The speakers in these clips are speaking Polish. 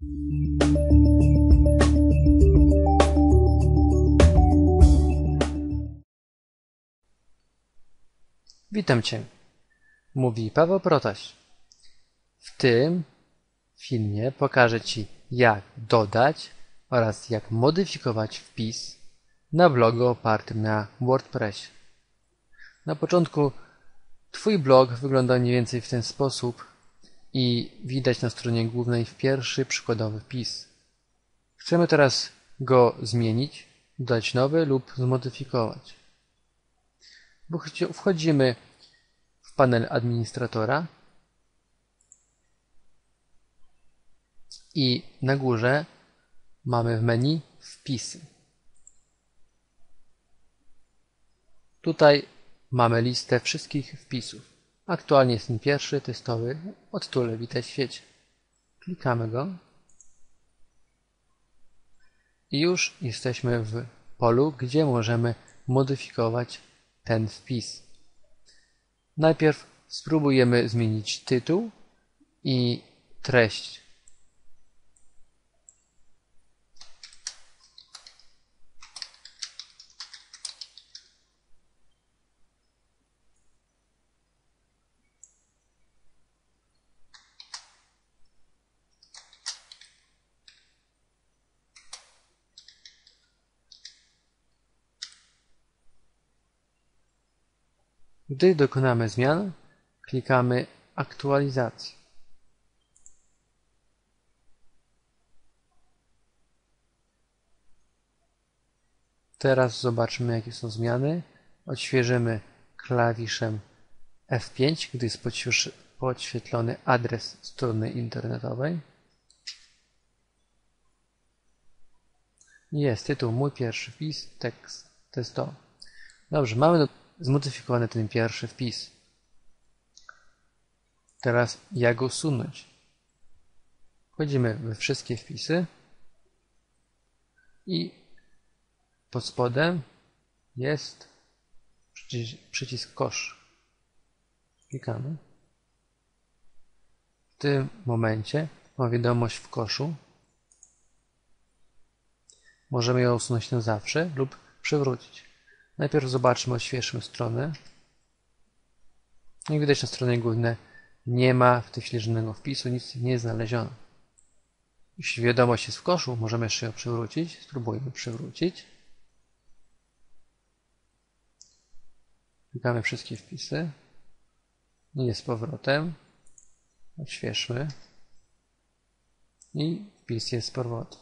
Witam Cię, mówi Paweł Protaś. W tym filmie pokażę Ci, jak dodać oraz jak modyfikować wpis na blogu opartym na WordPressie. Na początku Twój blog wygląda mniej więcej w ten sposób i widać na stronie głównej pierwszy przykładowy wpis. Chcemy teraz go zmienić, dodać nowy lub zmodyfikować. Wchodzimy w panel administratora i na górze mamy w menu wpisy. Tutaj mamy listę wszystkich wpisów. Aktualnie jest ten pierwszy, testowy, od tule widać w świecie. Klikamy go. I już jesteśmy w polu, gdzie możemy modyfikować ten wpis. Najpierw spróbujemy zmienić tytuł i treść. Gdy dokonamy zmian, klikamy Aktualizacja. Teraz zobaczmy jakie są zmiany. Odświeżymy klawiszem F5, gdy jest podświetlony adres strony internetowej. Jest tytuł Mój pierwszy wpis, tekst testowy. Dobrze, mamy zmodyfikowany ten pierwszy wpis. Teraz jak go usunąć? Wchodzimy we wszystkie wpisy i pod spodem jest przycisk, przycisk kosz. Klikamy. W tym momencie ma wiadomość w koszu. Możemy ją usunąć na zawsze lub przywrócić. Najpierw zobaczmy, odświeżmy stronę. Jak widać na stronie głównej nie ma w chwili żadnego wpisu, nic nie znaleziono. Jeśli wiadomość jest w koszu, możemy jeszcze ją przywrócić. Spróbujmy przywrócić. Klikamy wszystkie wpisy. I z powrotem. Odświeżmy. I wpis jest z powrotem.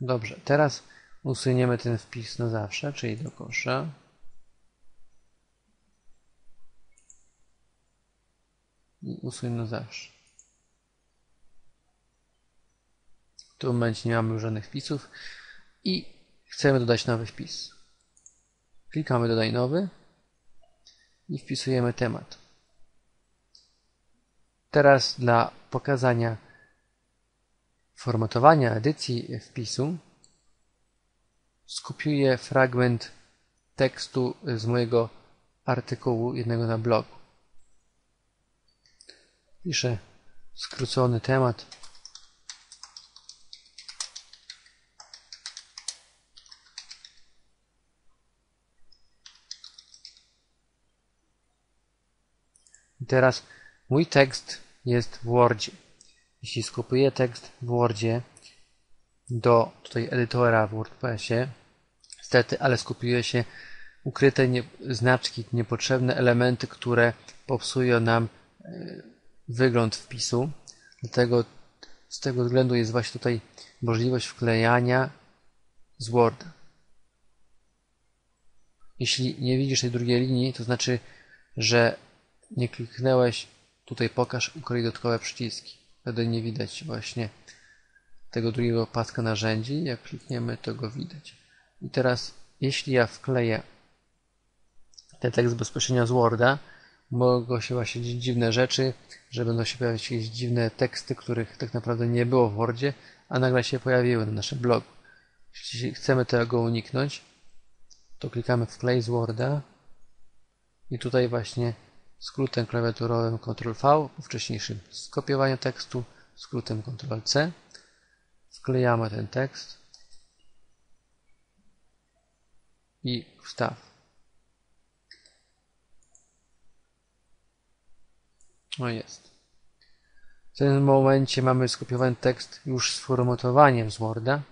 Dobrze, teraz Usuniemy ten wpis na zawsze, czyli do kosza. I usuń na zawsze. W tym momencie nie mamy już żadnych wpisów i chcemy dodać nowy wpis. Klikamy dodaj nowy i wpisujemy temat. Teraz dla pokazania formatowania edycji wpisu skopiuję fragment tekstu z mojego artykułu jednego na blogu. Piszę skrócony temat. I teraz mój tekst jest w Wordzie. Jeśli skopiuję tekst w Wordzie do tutaj edytora w WordPressie, Niestety, ale skupiuje się ukryte nie, znaczki, niepotrzebne elementy, które popsują nam e, wygląd wpisu. Dlatego z tego względu jest właśnie tutaj możliwość wklejania z Worda. Jeśli nie widzisz tej drugiej linii, to znaczy, że nie kliknęłeś tutaj pokaż ukryj dodatkowe przyciski. Wtedy nie widać właśnie tego drugiego paska narzędzi. Jak klikniemy, to go widać. I teraz, jeśli ja wkleję ten tekst bezpośrednio z Worda, mogą się właśnie dziać dziwne rzeczy, że będą się pojawiać jakieś dziwne teksty, których tak naprawdę nie było w Wordzie, a nagle się pojawiły na naszym blogu. Jeśli chcemy tego uniknąć, to klikamy wklej z Worda i tutaj właśnie skrótem klawiaturowym Ctrl V wcześniejszym skopiowaniu tekstu skrótem Ctrl-C. Wklejamy ten tekst i wstaw. No jest. W tym momencie mamy skopiowany tekst już z formatowaniem z Worda.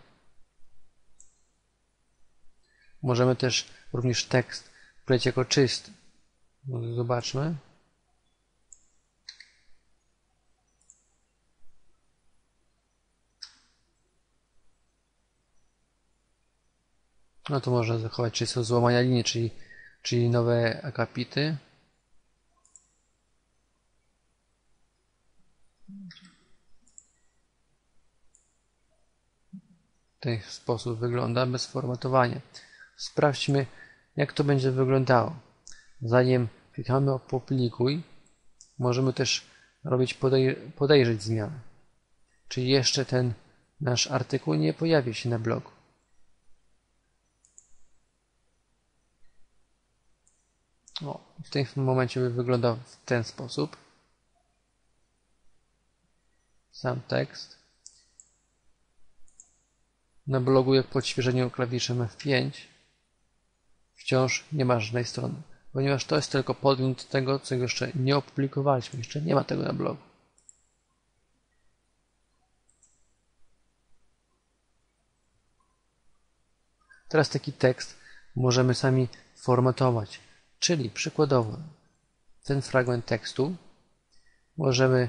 Możemy też również tekst wkleić jako czysty. Zobaczmy. No to można zachować czysto złamania linii, czyli, czyli nowe akapity. W ten sposób wygląda bez formatowania. Sprawdźmy, jak to będzie wyglądało. Zanim klikamy opublikuj, możemy też robić podej podejrzeć zmiany. Czyli jeszcze ten nasz artykuł nie pojawi się na blogu. O, w tym momencie by wyglądał w ten sposób. Sam tekst. Na blogu, jak po odświeżeniu klawiszem F5, wciąż nie ma żadnej strony, ponieważ to jest tylko podgląd tego, co jeszcze nie opublikowaliśmy. Jeszcze nie ma tego na blogu. Teraz taki tekst możemy sami formatować, czyli przykładowo ten fragment tekstu możemy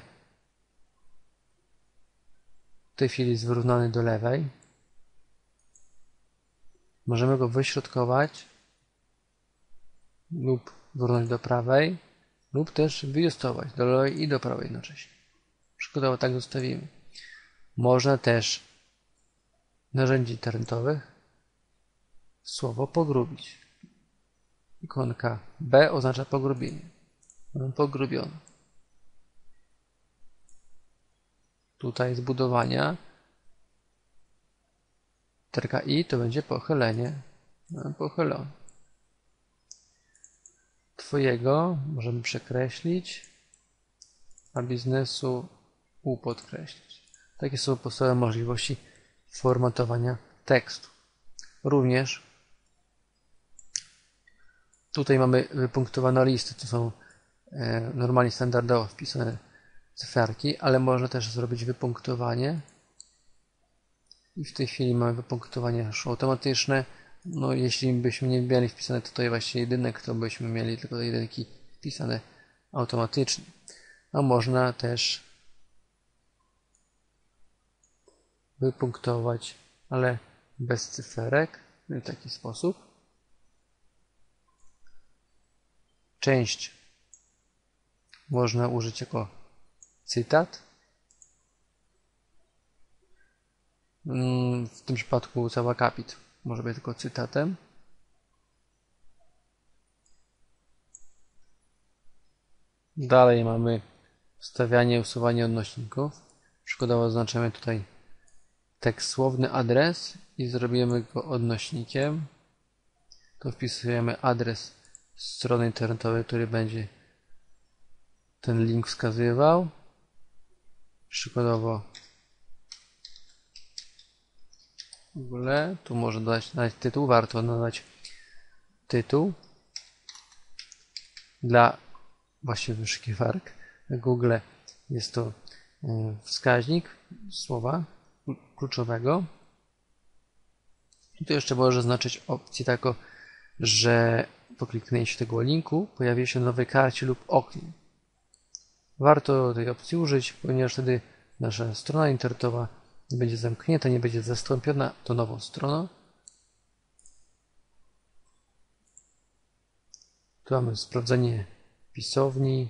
w tej chwili jest wyrównany do lewej. Możemy go wyśrodkować lub wyrównać do prawej lub też wyjustować do lewej i do prawej jednocześnie. Przykładowo tak zostawimy. Można też narzędzi internetowych słowo pogrubić. Ikonka B oznacza pogrubienie. Pogrubione. Tutaj zbudowania. Literka I to będzie pochylenie. Pochylone. Twojego możemy przekreślić, a biznesu U podkreślić. Takie są podstawowe możliwości formatowania tekstu. Również tutaj mamy wypunktowane listy, to są e, normalnie standardowo wpisane cyferki, ale można też zrobić wypunktowanie. I w tej chwili mamy wypunktowanie już automatyczne. No, jeśli byśmy nie mieli wpisane tutaj właśnie jedynek, to byśmy mieli tylko jedynki wpisane automatycznie. A można też wypunktować, ale bez cyferek w taki sposób. Część można użyć jako cytat. Mm, w tym przypadku cały akapit może być tylko cytatem. Dalej mamy wstawianie usuwanie odnośników. Przykładowo oznaczamy tutaj tekst słowny adres i zrobimy go odnośnikiem. To wpisujemy adres strony internetowej, który będzie ten link wskazywał. Przykładowo w ogóle tu można dodać, dodać tytuł, warto nadać tytuł dla właśnie wyszukiwarek Google jest to e, wskaźnik słowa kluczowego i to jeszcze może znaczyć opcję taką, że po kliknięciu tego linku pojawi się nowej karcie lub oknie. Warto tej opcji użyć, ponieważ wtedy nasza strona internetowa nie będzie zamknięta, nie będzie zastąpiona to nową stroną. Tu mamy sprawdzenie pisowni.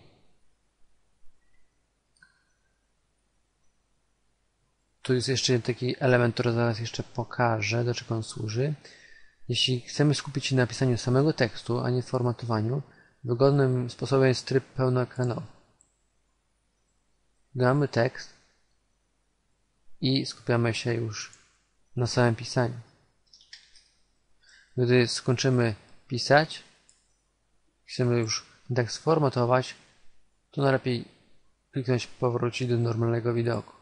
Tu jest jeszcze taki element, który zaraz jeszcze pokażę, do czego on służy. Jeśli chcemy skupić się na pisaniu samego tekstu, a nie formatowaniu, wygodnym sposobem jest tryb pełnoekranowy. Damy tekst i skupiamy się już na samym pisaniu. Gdy skończymy pisać, chcemy już tekst formatować, to najlepiej kliknąć powrócić do normalnego widoku.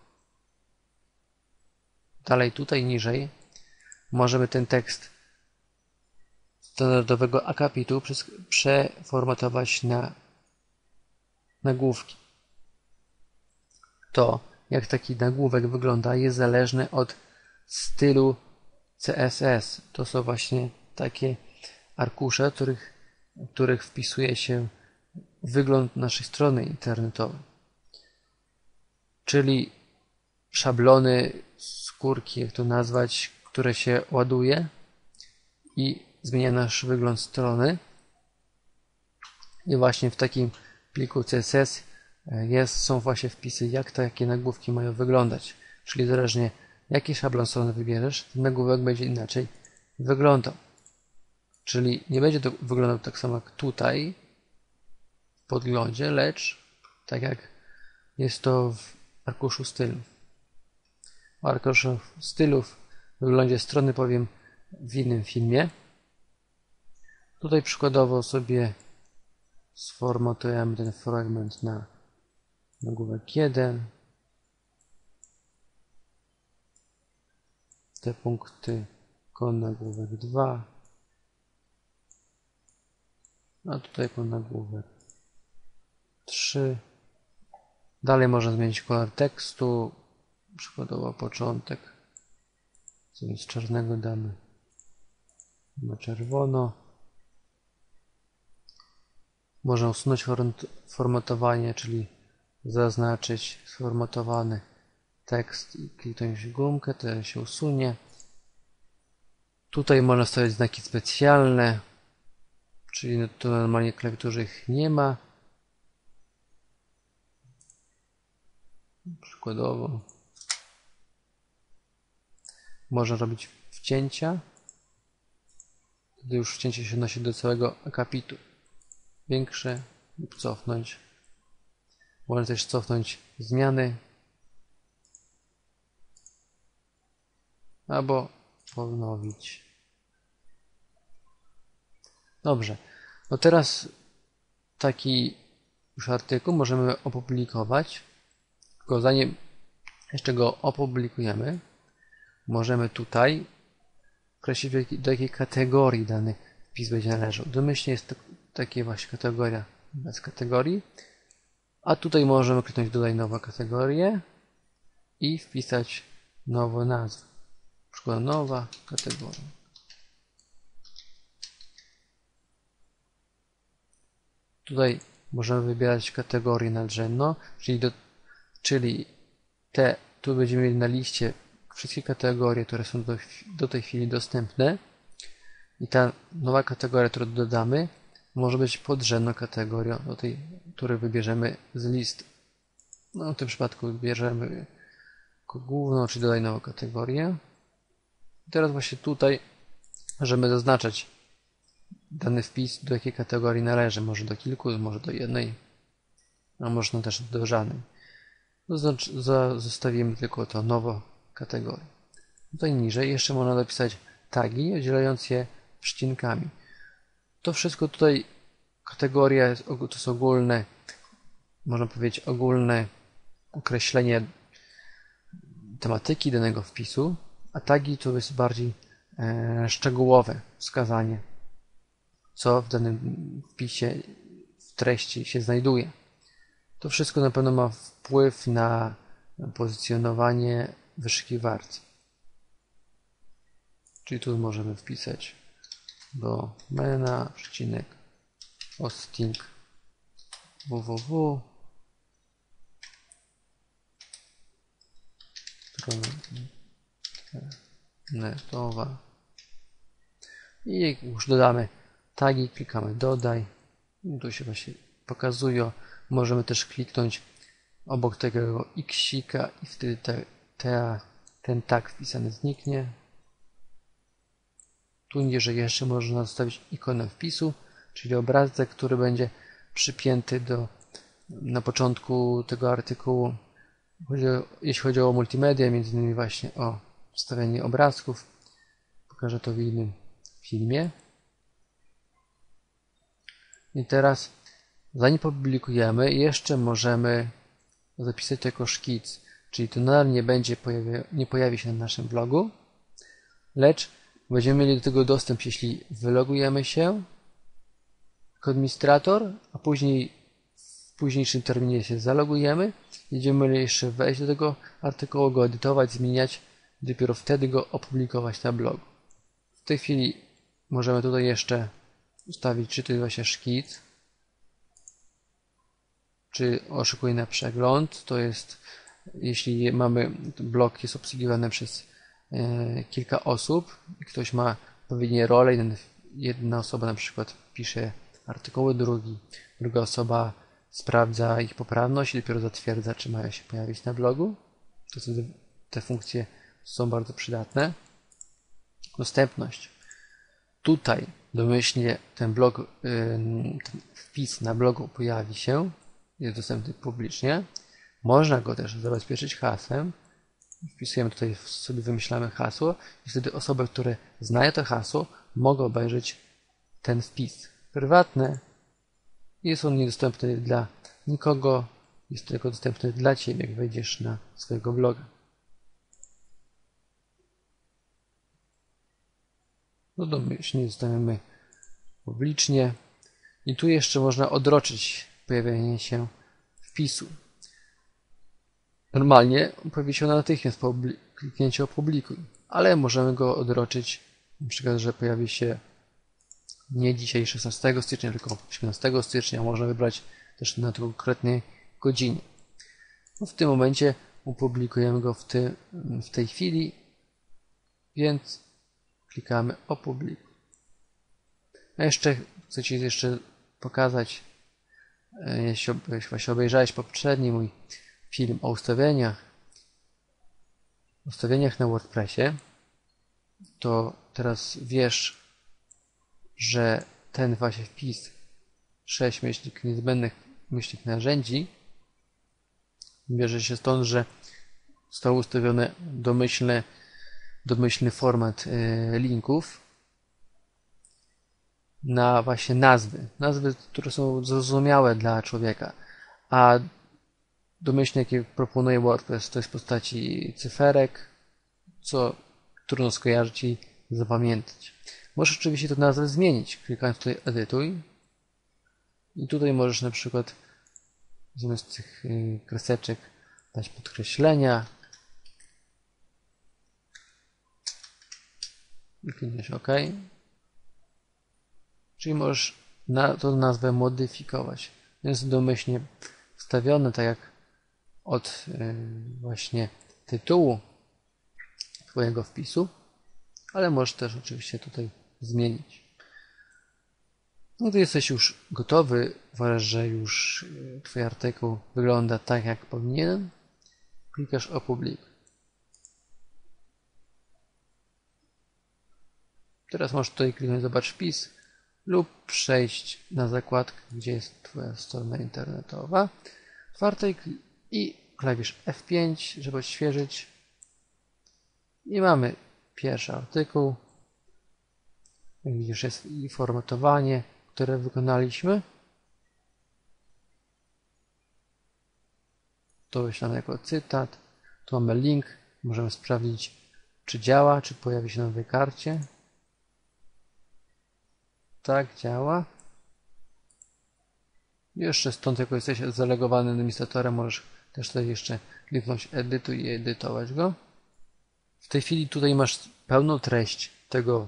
Dalej tutaj niżej możemy ten tekst standardowego akapitu przeformatować na nagłówki. To, jak taki nagłówek wygląda, jest zależne od stylu CSS. To są właśnie takie arkusze, których, których wpisuje się wygląd naszej strony internetowej. Czyli szablony, skórki, jak to nazwać, które się ładuje i zmienia nasz wygląd strony. I właśnie w takim pliku CSS e, jest, są właśnie wpisy, jak takie nagłówki mają wyglądać. Czyli zależnie jaki szablon strony wybierzesz, ten nagłówek będzie inaczej wyglądał. Czyli nie będzie to wyglądał tak samo jak tutaj w podglądzie, lecz tak jak jest to w arkuszu stylu. O arkuszu stylów w wyglądzie strony powiem w innym filmie. Tutaj przykładowo sobie sformatujemy ten fragment na nagłówek 1. Te punkty kon nagłówek 2. A tutaj kon nagłówek 3. Dalej można zmienić kolor tekstu. Przykładowo początek. Zamiast czarnego damy na czerwono. Można usunąć formatowanie, czyli zaznaczyć sformatowany tekst i kliknąć gumkę, to się usunie. Tutaj można stawiać znaki specjalne, czyli tu normalnie klawiatury ich nie ma. Przykładowo można robić wcięcia. Wtedy już wcięcie się odnosi do całego akapitu większe lub cofnąć. Można też cofnąć zmiany albo ponowić. Dobrze. No teraz taki już artykuł możemy opublikować. Tylko zanim jeszcze go opublikujemy, możemy tutaj określić do jakiej kategorii dany wpis będzie należał. Domyślnie jest to takie właśnie kategoria bez kategorii. A tutaj możemy kliknąć dodaj nowa kategorię i wpisać nową nazwę. Na przykład nowa kategoria. Tutaj możemy wybierać kategorię nadrzędną, czyli, do, czyli te, tu będziemy mieli na liście wszystkie kategorie, które są do, do tej chwili dostępne i ta nowa kategoria, którą dodamy, może być podrzędną kategorią do tej, której wybierzemy z listy. No, w tym przypadku wybierzemy główną, czyli dodaj nową kategorię. I teraz właśnie tutaj możemy zaznaczać dany wpis, do jakiej kategorii należy. Może do kilku, może do jednej, a można też do żadnej. Zostawimy tylko to nowo kategorię. Tutaj niżej jeszcze można dopisać tagi, oddzielając je przecinkami. To wszystko tutaj kategoria to jest ogólne, można powiedzieć ogólne określenie tematyki danego wpisu, a tagi to jest bardziej e, szczegółowe wskazanie, co w danym wpisie w treści się znajduje. To wszystko na pewno ma wpływ na pozycjonowanie wyszukiwarcy. Czyli tu możemy wpisać do mena, przecinek, hosting www netowa i już dodamy tagi, klikamy dodaj. I tu się właśnie pokazują. Możemy też kliknąć obok tego xika i wtedy te, te, ten tag wpisany zniknie tu niżej jeszcze można zostawić ikonę wpisu, czyli obrazek, który będzie przypięty do, na początku tego artykułu. jeśli chodzi o multimedia, między innymi właśnie o wstawianie obrazków. Pokażę to w innym filmie. I teraz, zanim publikujemy, jeszcze możemy zapisać jako szkic. Czyli to nadal nie będzie nie pojawi się na naszym blogu, lecz będziemy mieli do tego dostęp, jeśli wylogujemy się jako administrator, a później w późniejszym terminie się zalogujemy, będziemy jeszcze wejść do tego artykułu, go edytować, zmieniać, dopiero wtedy go opublikować na blogu. W tej chwili możemy tutaj jeszcze ustawić, czy to jest właśnie szkic, czy oszukuje na przegląd. To jest, jeśli mamy, blog jest obsługiwany przez kilka osób ktoś ma odpowiednie role, jeden, jedna osoba na przykład pisze artykuły, drugi, druga osoba sprawdza ich poprawność i dopiero zatwierdza, czy mają się pojawić na blogu. To te funkcje są bardzo przydatne. Dostępność. Tutaj domyślnie ten blog, ten wpis na blogu pojawi się, jest dostępny publicznie. Można go też zabezpieczyć hasłem. Wpisujemy tutaj, sobie wymyślamy hasło i wtedy osoby, które znają to hasło, mogą obejrzeć ten wpis. Prywatny jest on niedostępny dla nikogo, jest tylko dostępny dla Ciebie, jak wejdziesz na swojego bloga. No domyślnie zostawiamy publicznie. I tu jeszcze można odroczyć pojawienie się wpisu. Normalnie pojawi się natychmiast po kliknięciu opublikuj, ale możemy go odroczyć, na przykład, że pojawi się nie dzisiaj 16 stycznia, tylko 18 stycznia. Można wybrać też na konkretnej godzinie. No w tym momencie opublikujemy go w, ty, w tej chwili, więc klikamy opublikuj. A jeszcze chcę Ci jeszcze pokazać, e, jeśli właśnie obejrzałeś poprzedni mój film o ustawieniach, ustawieniach na WordPressie, to teraz wiesz, że ten właśnie wpis 6 myślnik niezbędnych myślnik narzędzi bierze się stąd, że został ustawiony domyślny, domyślny format e, linków na właśnie nazwy. Nazwy, które są zrozumiałe dla człowieka. A domyślnie, jakie proponuje WordPress, to jest w postaci cyferek, co trudno skojarzyć i zapamiętać. Możesz oczywiście tę nazwę zmienić, klikając tutaj edytuj. I tutaj możesz na przykład zamiast tych y, kreseczek dać podkreślenia. I klikniesz OK. Czyli możesz na, tą nazwę modyfikować. Jest domyślnie wstawione tak jak od yy, właśnie tytułu Twojego wpisu, ale możesz też oczywiście tutaj zmienić. No to jesteś już gotowy, uważasz, że już yy, Twój artykuł wygląda tak jak powinien, klikasz opublikuj. Teraz możesz tutaj kliknąć zobacz wpis lub przejść na zakładkę, gdzie jest Twoja strona internetowa czwartej i klawisz F5, żeby odświeżyć. I mamy pierwszy artykuł. Jak widzisz, jest i formatowanie, które wykonaliśmy. To wyślane jako cytat. Tu mamy link. Możemy sprawdzić, czy działa, czy pojawi się na nowej karcie. Tak, działa. Jeszcze stąd, jako jesteś zalegowanym administratorem, możesz też tutaj jeszcze kliknąć edytuj i edytować go. W tej chwili tutaj masz pełną treść tego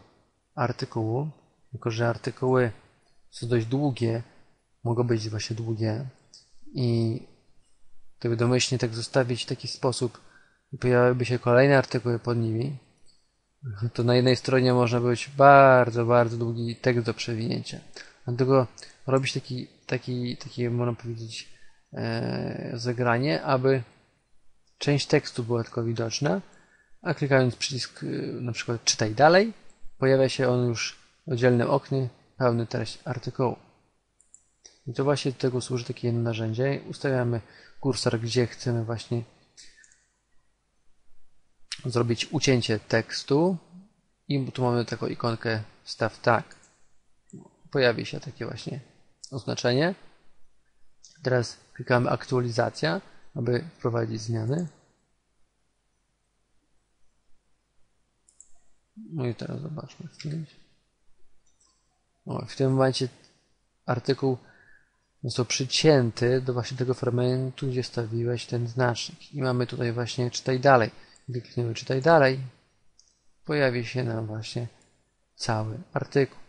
artykułu, jako że artykuły są dość długie, mogą być właśnie długie i gdyby domyślnie tak zostawić w taki sposób i pojawiłyby się kolejne artykuły pod nimi, to na jednej stronie można być bardzo, bardzo długi tekst do przewinięcia. Dlatego robić taki, taki, taki można powiedzieć, e, zagranie, aby część tekstu była tylko widoczna, a klikając przycisk e, na przykład czytaj dalej, pojawia się on już w oddzielnym oknie pełny treść artykułu. I to właśnie do tego służy takie jedno narzędzie. Ustawiamy kursor, gdzie chcemy właśnie zrobić ucięcie tekstu i tu mamy taką ikonkę staw tak. Pojawi się takie właśnie oznaczenie. Teraz klikamy aktualizacja, aby wprowadzić zmiany. No i teraz zobaczmy. O, w tym momencie artykuł został przycięty do właśnie tego fragmentu, gdzie stawiłeś ten znacznik. I mamy tutaj właśnie czytaj dalej. Klikniemy czytaj dalej, pojawi się nam właśnie cały artykuł.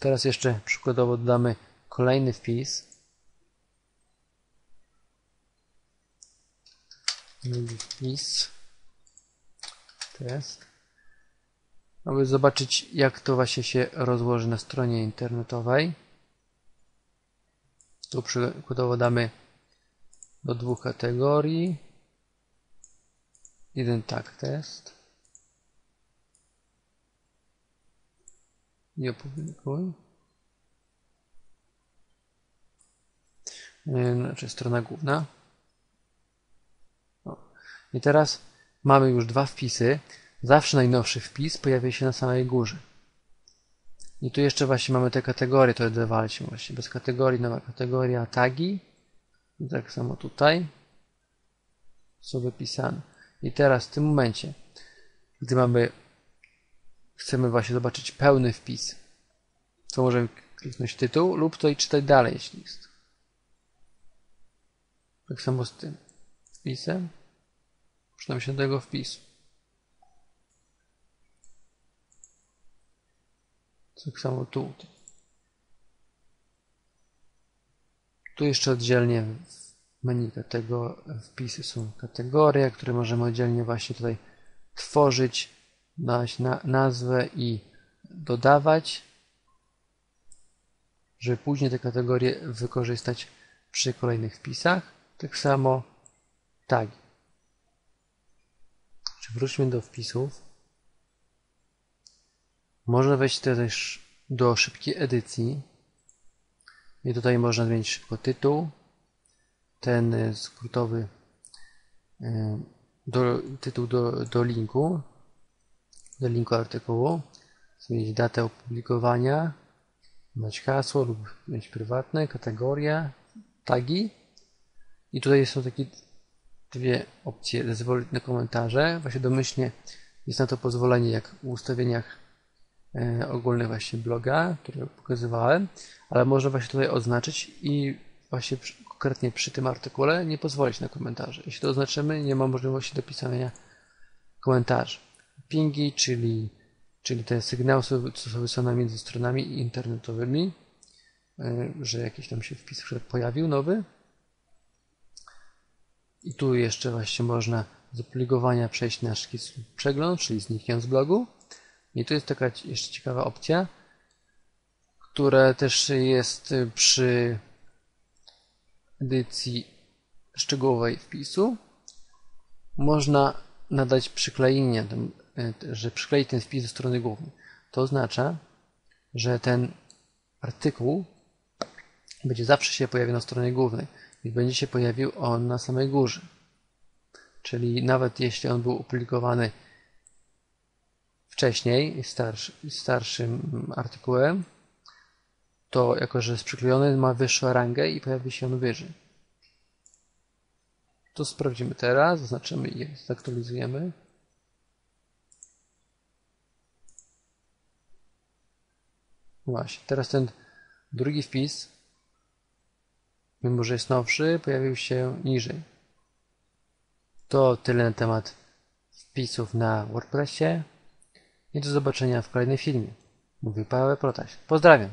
Teraz jeszcze przykładowo dodamy kolejny wpis. Wpis. Test. Aby zobaczyć, jak to właśnie się rozłoży na stronie internetowej. Tu przykładowo damy do dwóch kategorii. Jeden tak test. Nie opublikuj. Znaczy strona główna. I teraz mamy już dwa wpisy. Zawsze najnowszy wpis pojawia się na samej górze. I tu jeszcze właśnie mamy te kategorie, to dodawaliśmy właśnie. Bez kategorii nowa kategoria tagi. I tak samo tutaj są wypisane. I teraz w tym momencie, gdy mamy, chcemy właśnie zobaczyć pełny wpis, to możemy kliknąć tytuł lub tutaj czytać dalej, jeśli jest. Tak samo z tym wpisem. Przynajmniej się tego wpisu. Tak samo tu. Tu jeszcze oddzielnie w menu tego wpisy są kategorie, które możemy oddzielnie właśnie tutaj tworzyć, dać na, nazwę i dodawać, żeby później te kategorie wykorzystać przy kolejnych wpisach. Tak samo tagi. Wróćmy do wpisów. Można wejść też do szybkiej edycji. I tutaj można zmienić szybko tytuł. Ten e, skrótowy e, do, tytuł do, do linku, do linku artykułu. Zmienić datę opublikowania, dać hasło lub mieć prywatne, kategoria, tagi. I tutaj są takie dwie opcje. Zezwolić na komentarze. Właśnie domyślnie jest na to pozwolenie jak w ustawieniach E, ogólny właśnie bloga, który pokazywałem, ale można właśnie tutaj oznaczyć i właśnie konkretnie przy tym artykule nie pozwolić na komentarze. Jeśli to oznaczymy, nie ma możliwości dopisania komentarzy. Pingi, czyli, czyli te sygnały, co są wysłane między stronami internetowymi, e, że jakiś tam się wpis pojawił nowy. I tu jeszcze właśnie można z opublikowania przejść na szkic przegląd, czyli zniknąć z blogu. I tu jest taka jeszcze ciekawa opcja, która też jest przy edycji szczegółowej wpisu. Można nadać przyklejenie, że przykleić ten wpis do strony głównej. To oznacza, że ten artykuł będzie zawsze się pojawiał na stronie głównej i będzie się pojawił on na samej górze. Czyli nawet jeśli on był opublikowany wcześniej, starszy, starszym artykułem, to jako, że jest przyklejony, ma wyższą rangę i pojawi się on wyżej. To sprawdzimy teraz, zaznaczymy i zaktualizujemy. Właśnie, teraz ten drugi wpis, mimo że jest nowszy, pojawił się niżej. To tyle na temat wpisów na WordPressie. I do zobaczenia w kolejnym filmie. Mówi Paweł Protaś. Pozdrawiam.